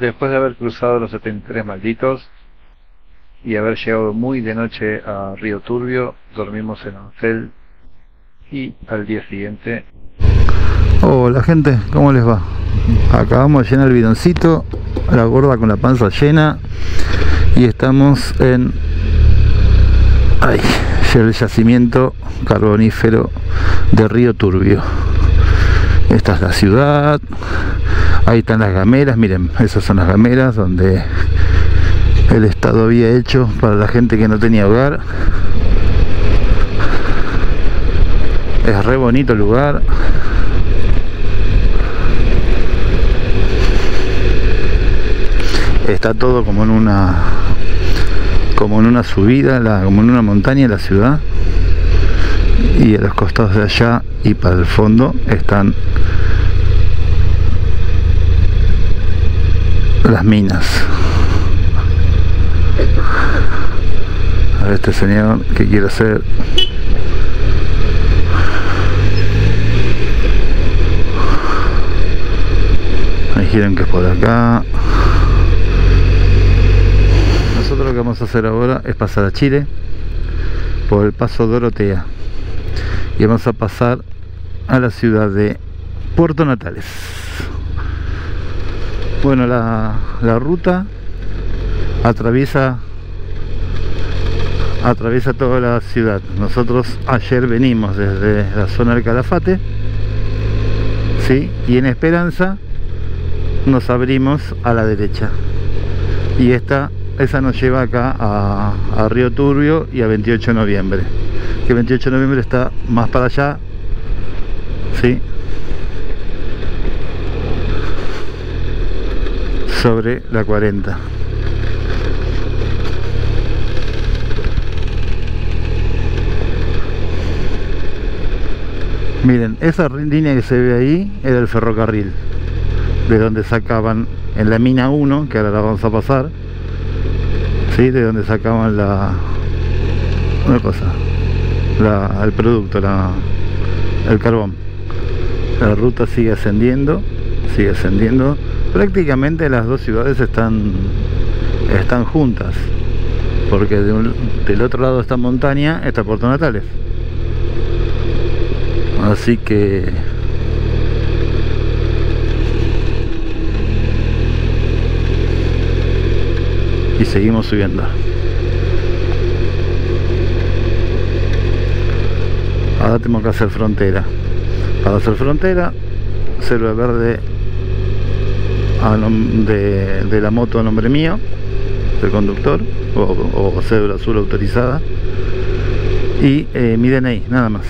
después de haber cruzado los 73 malditos y haber llegado muy de noche a Río Turbio, dormimos en hotel y al día siguiente... Hola gente, ¿cómo les va? Acabamos de llenar el bidoncito, la gorda con la panza llena y estamos en ay, el yacimiento carbonífero de Río Turbio. Esta es la ciudad, ahí están las gameras, miren, esas son las gameras donde el Estado había hecho para la gente que no tenía hogar. Es re bonito el lugar. Está todo como en una como en una subida, como en una montaña la ciudad. Y a los costados de allá y para el fondo están las minas. A este señor que quiere hacer me dijeron que por acá. Nosotros lo que vamos a hacer ahora es pasar a Chile por el paso Dorotea. Y vamos a pasar a la ciudad de Puerto Natales bueno la, la ruta atraviesa atraviesa toda la ciudad nosotros ayer venimos desde la zona del Calafate ¿sí? y en Esperanza nos abrimos a la derecha y esta esa nos lleva acá a, a, Río Turbio y a 28 de noviembre que 28 de noviembre está más para allá ¿sí? Sobre la 40 miren esa línea que se ve ahí era el ferrocarril de donde sacaban en la mina 1 que ahora la vamos a pasar ¿sí? de donde sacaban la una cosa la, el producto la, el carbón. La ruta sigue ascendiendo sigue ascendiendo prácticamente las dos ciudades están están juntas porque del otro lado de esta montaña está Puerto Natales. Así que y seguimos subiendo. Ahora tenemos que hacer frontera. Para hacer frontera selva verde de, de, la moto a nombre mío del conductor o, o cédula azul autorizada y eh, mi DNI nada más.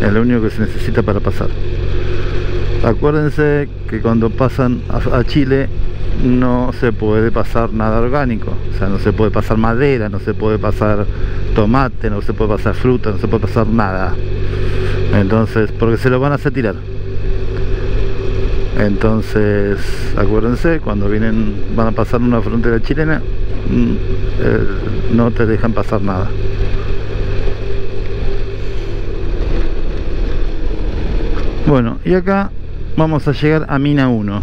Es lo único que se necesita para pasar. Acuérdense que cuando pasan a, a Chile no se puede pasar nada orgánico. O sea no se puede pasar madera no se puede pasar tomate no se puede pasar fruta no se puede pasar nada. Entonces porque se lo van a hacer tirar entonces acuérdense cuando vienen van a pasar una frontera chilena eh, no te dejan pasar nada. Bueno y acá vamos a llegar a mina 1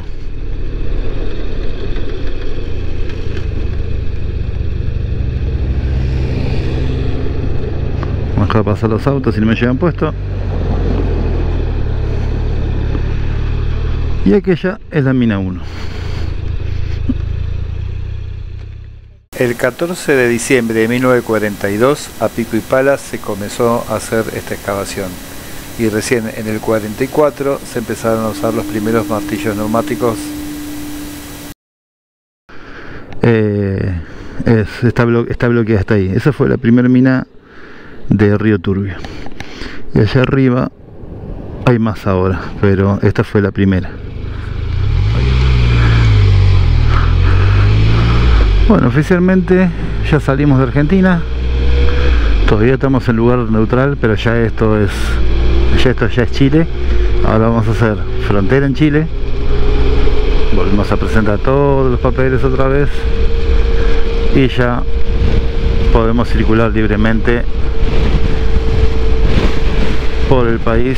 Vamos a pasar los autos si no me llevan puesto y aquella es la mina 1 El 14 de diciembre de 1942 a pico y pala se comenzó a hacer esta excavación. Y recién en el 44 se empezaron a usar los primeros martillos neumáticos. Eh, es, está, blo está bloqueada hasta ahí. Esa fue la primera mina de Río Turbio. Y allá arriba hay más ahora pero esta fue la primera bueno oficialmente ya salimos de Argentina. Todavía estamos en lugar neutral pero ya esto es ya esto ya es Chile. Ahora vamos a hacer frontera en Chile. Volvemos a presentar todos los papeles otra vez. Y ya podemos circular libremente por el país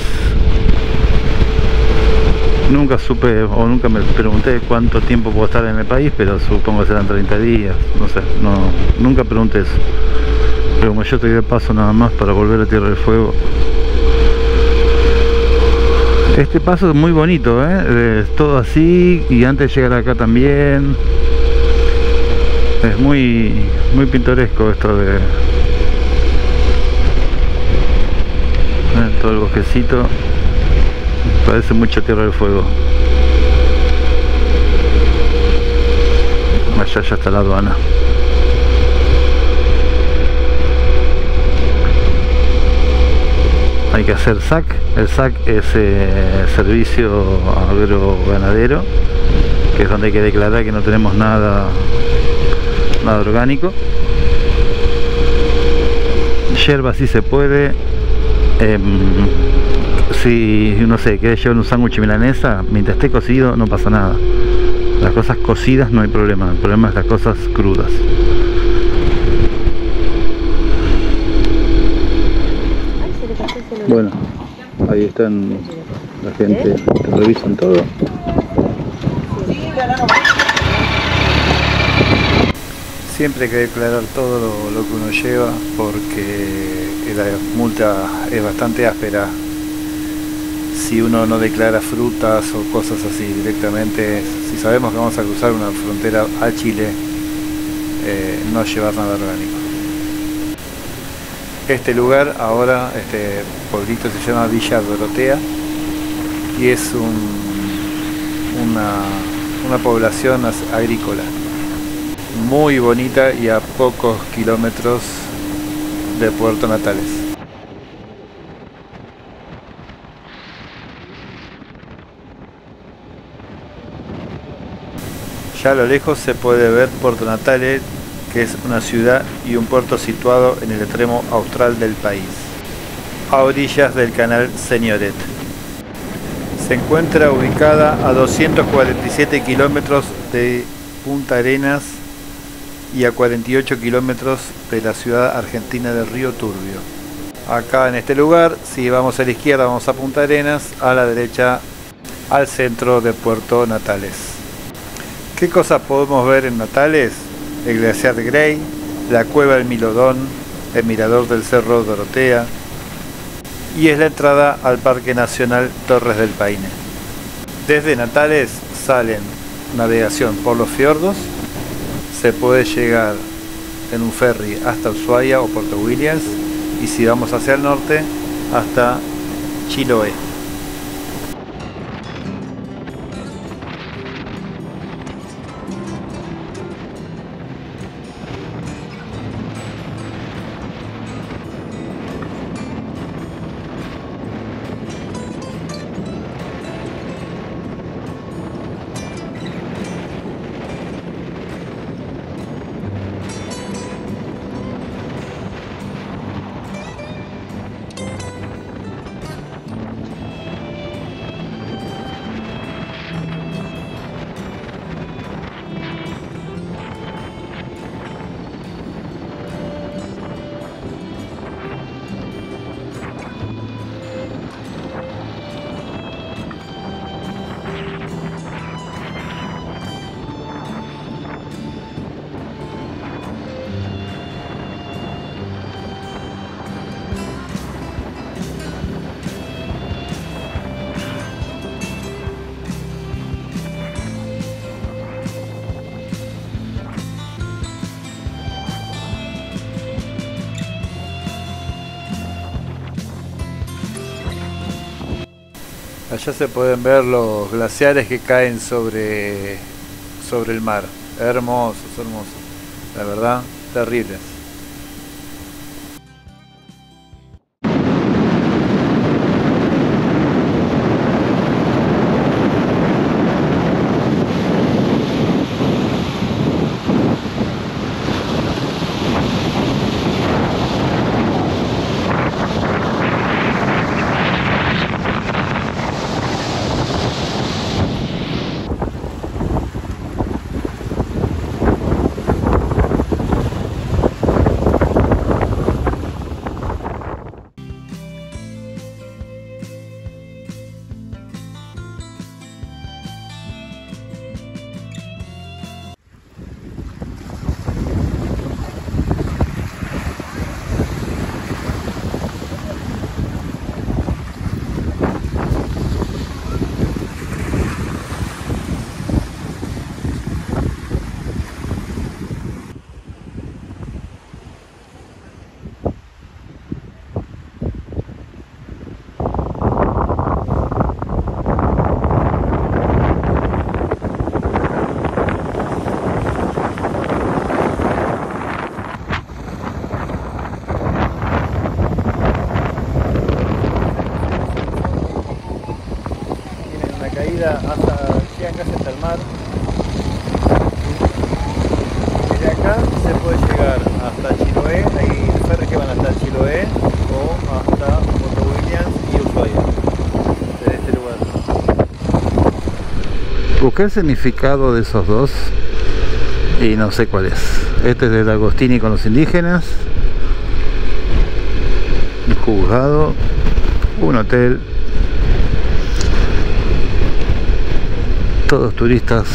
Nunca supe o nunca me pregunté cuánto tiempo puedo estar en el país, pero supongo que serán 30 días, no sé, no, nunca pregunté eso. Pero como yo estoy de paso nada más para volver a Tierra del Fuego. Este paso es muy bonito, ¿eh? es todo así y antes de llegar acá también. Es muy, muy pintoresco esto de... Todo el bosquecito. Parece mucho Tierra del Fuego. Allá ya está la aduana. Hay que hacer SAC. El SAC es eh, servicio agro-ganadero, que es donde hay que declarar que no tenemos nada, nada orgánico. Yerba sí se puede. Em, si, no sé, quieres llevar un sándwich milanesa, mientras esté cocido no pasa nada. Las cosas cocidas no hay problema, el problema es las cosas crudas. Bueno, ahí están la gente, te revisan todo. Siempre hay que declarar todo lo, que uno lleva porque la multa es bastante áspera si uno no declara frutas o cosas así directamente, si sabemos que vamos a cruzar una frontera a Chile, eh, no llevar nada orgánico. Este lugar ahora, este pueblito se llama Villa Dorotea y es una, una población agrícola muy bonita y a pocos kilómetros de Puerto Natales. Ya a lo lejos se puede ver Puerto Natale, que es una ciudad y un puerto situado en el extremo austral del país, a orillas del canal Señoret. Se encuentra ubicada a 247 kilómetros de Punta Arenas y a 48 kilómetros de la ciudad argentina de Río Turbio. Acá en este lugar, si vamos a la izquierda vamos a Punta Arenas, a la derecha al centro de Puerto Natales. ¿Qué cosas podemos ver en Natales? El glaciar Grey, la cueva del Milodón, el mirador del Cerro Dorotea y es la entrada al Parque Nacional Torres del Paine. Desde Natales salen navegación por los fiordos, se puede llegar en un ferry hasta Ushuaia o Puerto Williams y si vamos hacia el norte hasta Chiloé. Allá se pueden ver los glaciares que caen sobre, sobre el mar. Hermosos, hermosos. La verdad, terribles. Busqué el significado de esos dos y no sé cuál es. Este es de Agostini con los indígenas, un juzgado, un hotel, todos turistas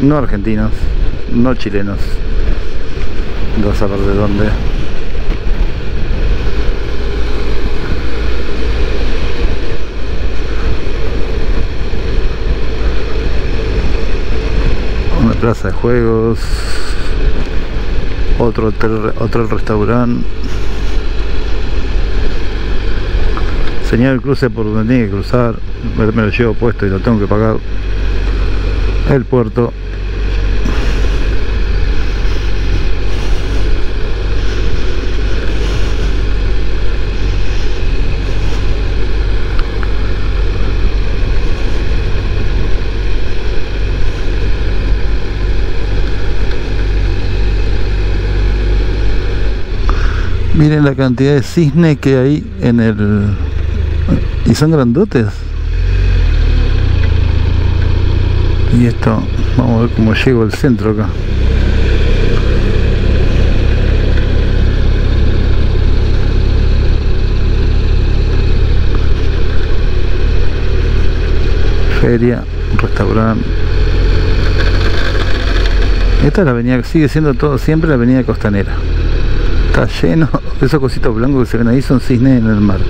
no argentinos, no chilenos. No saber de dónde. Plaza de juegos, otro otro restaurante. Señal el cruce por donde tiene que cruzar, me lo llevo puesto y lo tengo que pagar. El puerto. Miren la cantidad de cisne que hay en el... Y son grandotes. Y esto, vamos a ver cómo llego al centro acá. Feria, restaurante. Esta es la avenida, sigue siendo todo siempre la avenida costanera. Está lleno, esos cositos blancos que se ven ahí son cisnes en el mar.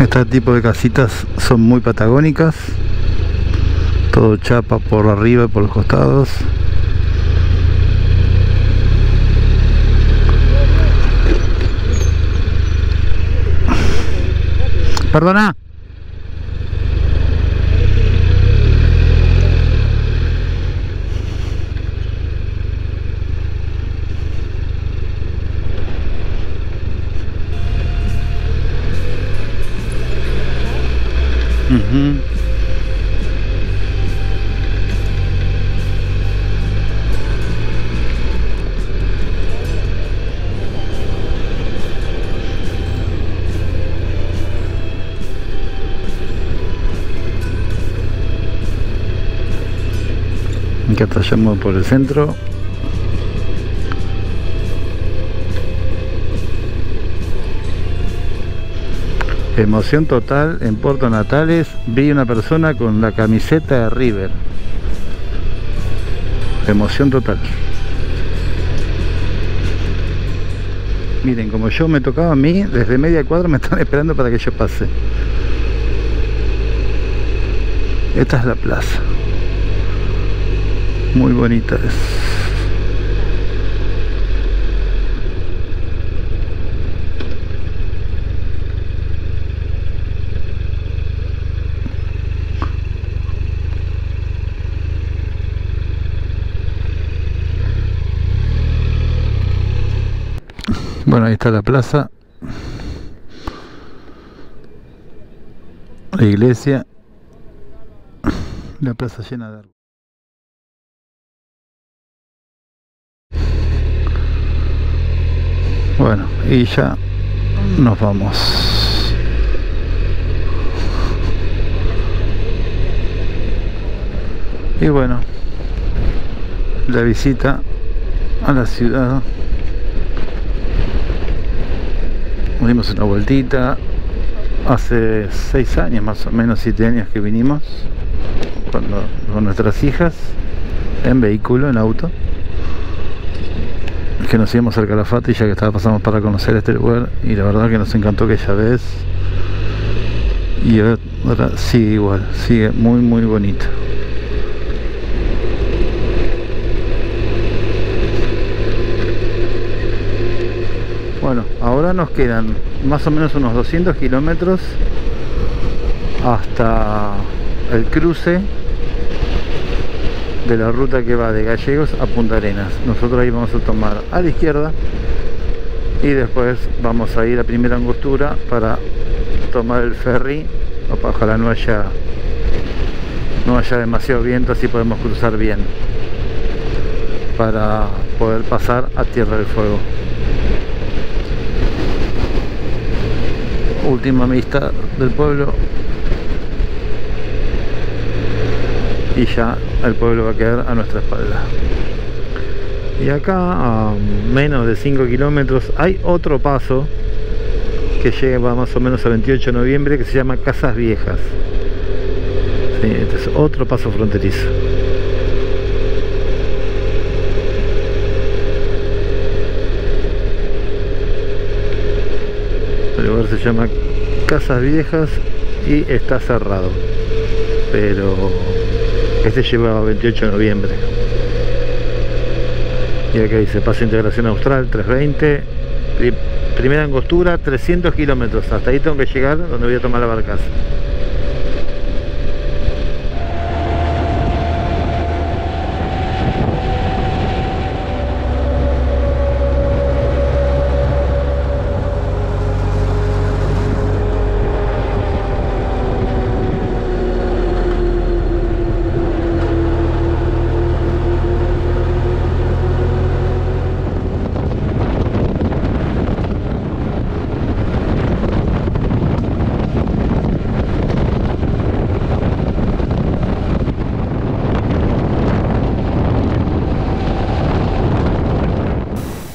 Este tipo de casitas son muy patagónicas. Todo chapa por arriba y por los costados. Perdona. Estallamos por el centro. Emoción total en Puerto Natales. Vi una persona con la camiseta de River. Emoción total. Miren, como yo me tocaba a mí, desde media cuadra me están esperando para que yo pase. Esta es la plaza. Muy bonita es. Bueno, ahí está la plaza. La iglesia. La plaza llena de árboles. Bueno, y ya nos vamos. Y bueno, la visita a la ciudad. Dimos una vueltita. Hace seis años, más o menos siete años que vinimos cuando, con nuestras hijas en vehículo, en auto que nos íbamos al Calafate y ya que estaba pasamos para conocer este lugar y la verdad que nos encantó aquella vez y ahora sigue igual, sigue muy muy bonito. Bueno, ahora nos quedan más o menos unos 200 kilómetros hasta el cruce de la ruta que va de Gallegos a Punta Arenas. Nosotros ahí vamos a tomar a la izquierda y después vamos a ir a primera angostura para tomar el ferry. Ojalá no haya no haya demasiado viento así podemos cruzar bien para poder pasar a Tierra del Fuego. Última vista del pueblo y ya el pueblo va a quedar a nuestra espalda. Y acá a menos de 5 kilómetros hay otro paso que lleva más o menos a 28 de noviembre que se llama Casas Viejas. Este es otro paso fronterizo. El lugar se llama Casas Viejas y está cerrado pero este lleva a 28 de noviembre. Y acá dice paso integración austral 320 primera angostura 300 kilómetros. Hasta ahí tengo que llegar donde voy a tomar la barcaza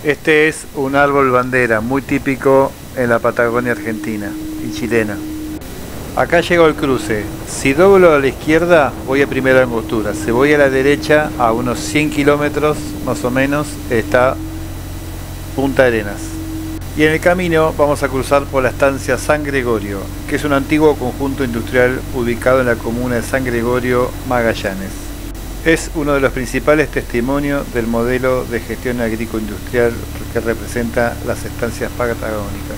Este es un árbol bandera muy típico en la Patagonia argentina y chilena. Acá llego al cruce. Si doblo a la izquierda voy a primera angostura. Si voy a la derecha a unos 100 kilómetros más o menos está Punta Arenas. Y en el camino vamos a cruzar por la estancia San Gregorio, que es un antiguo conjunto industrial ubicado en la comuna de San Gregorio, Magallanes. Es uno de los principales testimonios del modelo de gestión agrícola-industrial que representa las estancias patagónicas.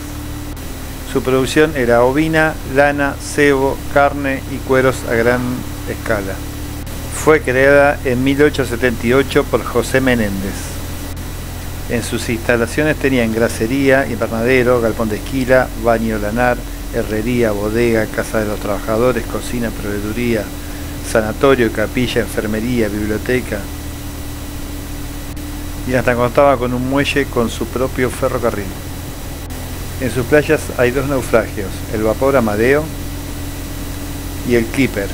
Su producción era ovina, lana, cebo, carne y cueros a gran escala. Fue creada en 1878 por José Menéndez. En sus instalaciones tenían grasería, invernadero, galpón de esquila, baño lanar, herrería, bodega, casa de los trabajadores, cocina, proveeduría, sanatorio, capilla, enfermería, biblioteca. Y hasta contaba con un muelle con su propio ferrocarril. En sus playas hay dos naufragios, el vapor Amadeo y el Clipper.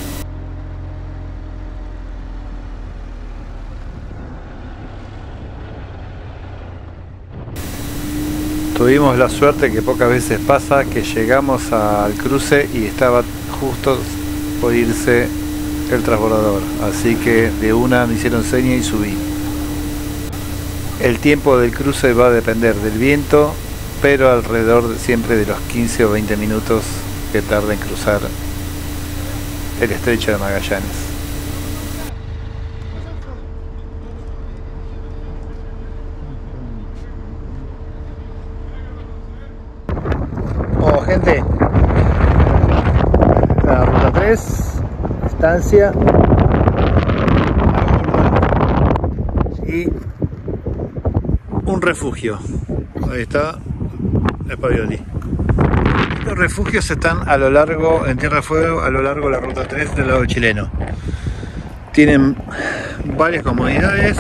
Tuvimos la suerte que pocas veces pasa que llegamos al cruce y estaba justo por irse el transbordador, así que de una me hicieron seña y subí. El tiempo del cruce va a depender del viento, pero alrededor de, siempre de los 15 o 20 minutos que tarda en cruzar el estrecho de Magallanes. Oh, gente, la ruta 3 y un refugio. Ahí está el pavioli. Los refugios están a lo largo, en Tierra de Fuego, a lo largo de la ruta 3 del lado chileno. Tienen varias comodidades.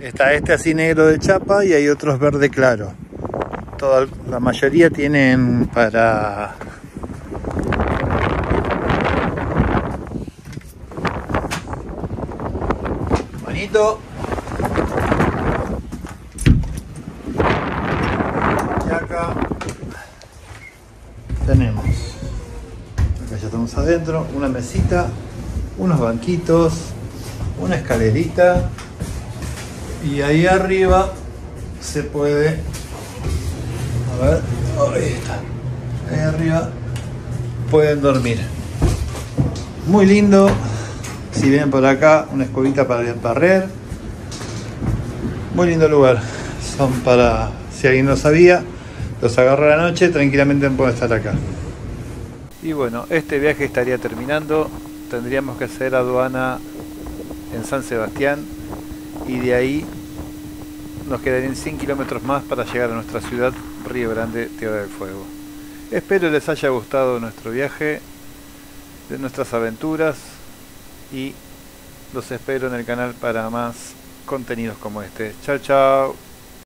Está este así negro de chapa y hay otros verde claro la mayoría tienen para y acá tenemos acá ya estamos adentro una mesita unos banquitos una escalerita y ahí arriba se puede a ver, ahí está. Ahí arriba pueden dormir. Muy lindo. Si vienen por acá, una escobita para barrer. Muy lindo lugar. Son para, si alguien no sabía, los agarra la noche, tranquilamente pueden estar acá. Y bueno, este viaje estaría terminando. Tendríamos que hacer aduana en San Sebastián y de ahí nos quedarían 100 kilómetros más para llegar a nuestra ciudad, Río Grande, Tierra del Fuego. Espero les haya gustado nuestro viaje, de nuestras aventuras y los espero en el canal para más contenidos como este. Chao, chao.